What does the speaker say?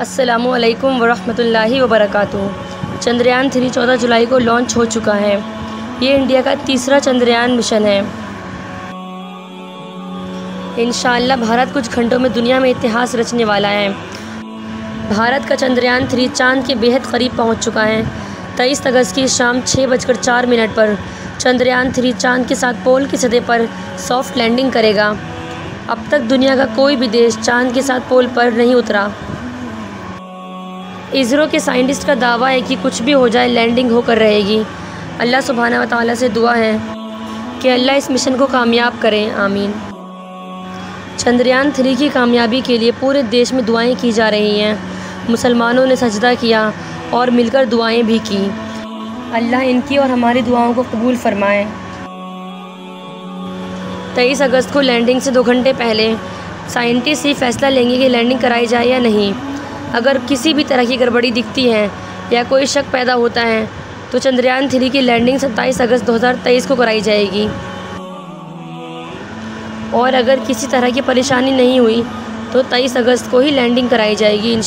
असलकम वरहमल वबरक चंद्रयान थ्री चौदह जुलाई को लॉन्च हो चुका है। ये इंडिया का तीसरा चंद्रयान मिशन है। इन भारत कुछ घंटों में दुनिया में इतिहास रचने वाला है। भारत का चंद्रयान थ्री चाँद के बेहद करीब पहुँच चुका है। तेईस अगस्त की शाम छः बजकर चार मिनट पर चंद्रयान थ्री चाँद के साथ पोल की सतह पर सॉफ्ट लैंडिंग करेगा। अब तक दुनिया का कोई भी देश चाँद के साथ पोल पर नहीं उतरा। इसरो के साइंटिस्ट का दावा है कि कुछ भी हो जाए, लैंडिंग होकर रहेगी। अल्लाह सुबहाना व से दुआ है कि अल्लाह इस मिशन को कामयाब करें। आमीन। चंद्रयान थ्री की कामयाबी के लिए पूरे देश में दुआएँ की जा रही हैं। मुसलमानों ने सजदा किया और मिलकर दुआएँ भी की। अल्लाह इनकी और हमारी दुआओं को कबूल फरमाए। तेईस अगस्त को लैंडिंग से दो घंटे पहले साइंटिस्ट ही फैसला लेंगे कि लैंडिंग कराई जाए या नहीं। अगर किसी भी तरह की गड़बड़ी दिखती है या कोई शक पैदा होता है तो चंद्रयान थ्री की लैंडिंग 27 अगस्त 2023 को कराई जाएगी। और अगर किसी तरह की परेशानी नहीं हुई तो 23 अगस्त को ही लैंडिंग कराई जाएगी इन